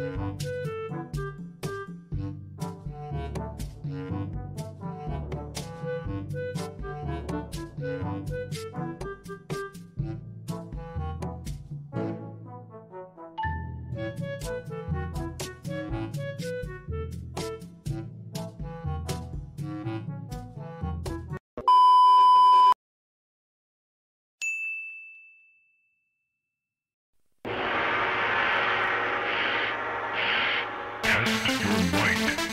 Música Test your might.